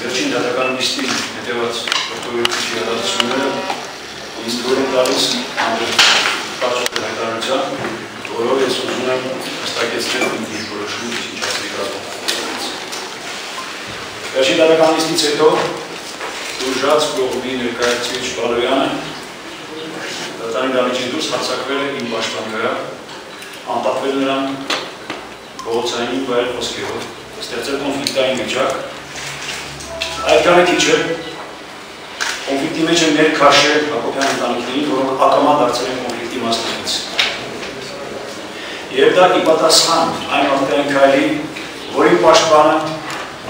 վերջին դատական լիստի հետևած պրոկուրորի իրադարձությունները ինձ դուր են տալիս կարճ հայտարարության, որով ես ուզում եմ հստակեցնել իմ դիրքորոշումը ինչ կազմակերպությունից։ Վերջին դատական լիստից հետո ուժած կողմի ներկայացուցիչ Բալոյանը դատարանի դահլիճի դուրս հարձակվել է իմ պաշտպանի վրա, անպատվել նրան փողոցային ու այլ խոսքերով, ստեղծել կոնֆլիկտային վիճակ։ Այդքանը քիչ է կոնֆլիկտի մեջ են ներքաշել Հակոբյան ընտանիքներին, որոնք ակամա դարձել են կոնֆլիկտի մասնակից։ Եվ դա ի պատասխան այն մարդկային քայլի, որի պաշտպանը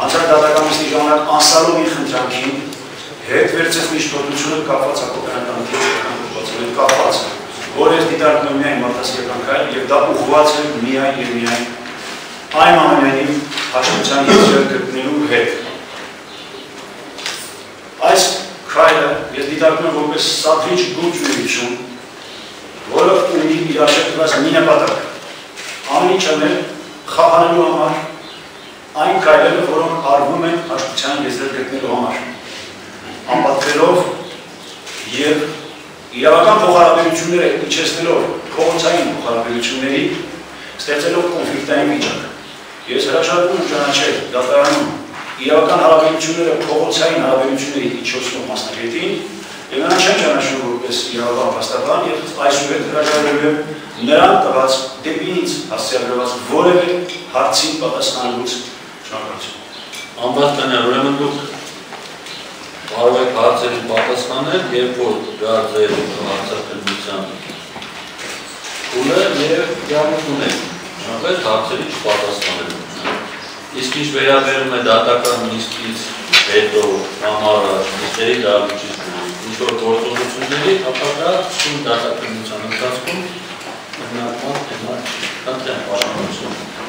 անցած դատական միսի ժամանակ անսալով իր խնդրանքին հետ վերցեց միջնորդությունը կապված Հակոբյան ընտանիքի հետ կապված, որ ես դիտարկում միայն մարդասիրական քայլ եւ դա ուղղված է միայն եւ միայն այն ամենայնիվ հաշտության եզրը գտնելու հետ։ դիտարկում որպես սադրիչ գործունեություն, որը ունի իր արժեքված մի նպատակ։ Ամեն ինչ անել խափանելու համար այն քայլերը, որոնք արվում են հաշտության եզրը գտնելու համար անպատվելով եւ իրավական փոխհարաբերությունները իջեցնելով փողոցային փոխհարաբերությունների ստեղծելով կոնֆլիկտային վիճակ։ Ես հրաշալքում եմ ճանաչել դատարանում իրավական հարաբերությունները փողոցային հարաբերությունների իջեցնող մասնագետին եւ նրան չեմ ճանաչում որպես իրավական փաստաբան եւ այսուհետ հրաշալում եմ նրան տված դեպի ինձ հասցեագրված որևէ հարցի պատասխանելուց շնորհակալություն։ Անվաստանյան, ուրեմն դուք կարող եք հարցերին պատասխանել, երբ որ գա ձեր հարցակնության փուլը եւ իրավունք ունեք շնորհել հարցերի չպատասխանելու։ Իսկ ինչ վերաբերում է դատական նիստից հետո համարը նիստերի մինչոր գործողությունների ապակա սում դատակրնության ընթացքում հնարման թեմա կան տեղ պաշտանություն։